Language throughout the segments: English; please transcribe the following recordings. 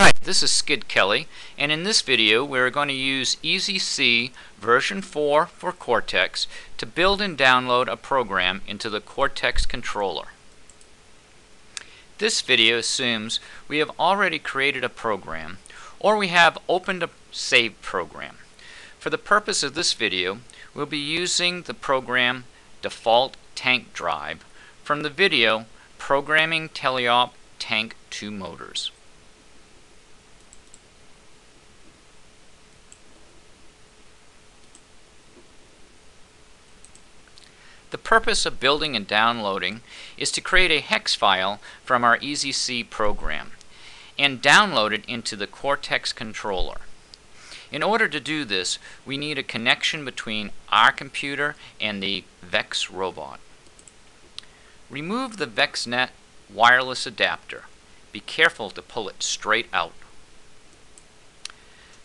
Hi, this is Skid Kelly, and in this video we're going to use EasyC version 4 for Cortex to build and download a program into the Cortex controller. This video assumes we have already created a program or we have opened a saved program. For the purpose of this video, we'll be using the program default tank drive from the video Programming Teleop Tank 2 Motors. The purpose of building and downloading is to create a hex file from our EasyC program and download it into the Cortex controller. In order to do this, we need a connection between our computer and the VEX robot. Remove the VEXNet wireless adapter. Be careful to pull it straight out.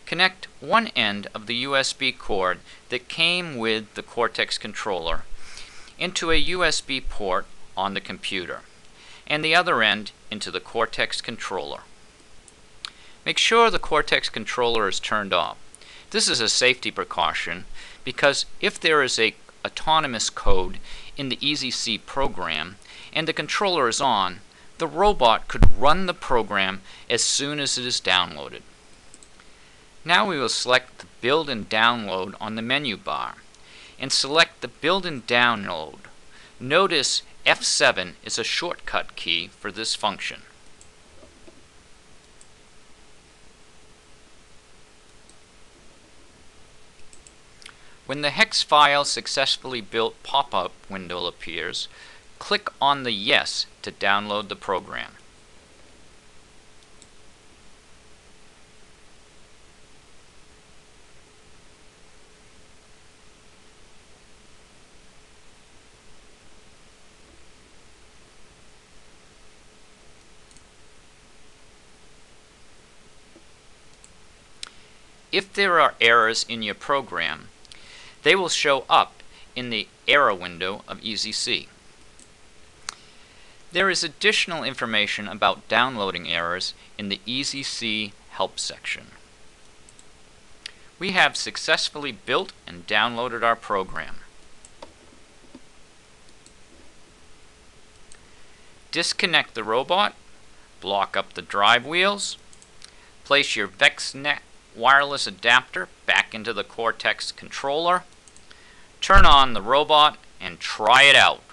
Connect one end of the USB cord that came with the Cortex controller into a USB port on the computer and the other end into the Cortex controller. Make sure the Cortex controller is turned off. This is a safety precaution because if there is a autonomous code in the EasyC program and the controller is on, the robot could run the program as soon as it is downloaded. Now we will select the Build and Download on the menu bar and select the Build and Download. Notice F7 is a shortcut key for this function. When the hex file successfully built pop-up window appears, click on the Yes to download the program. If there are errors in your program, they will show up in the error window of EasyC. There is additional information about downloading errors in the EasyC help section. We have successfully built and downloaded our program. Disconnect the robot, block up the drive wheels, place your VEXNet wireless adapter back into the Cortex controller, turn on the robot, and try it out.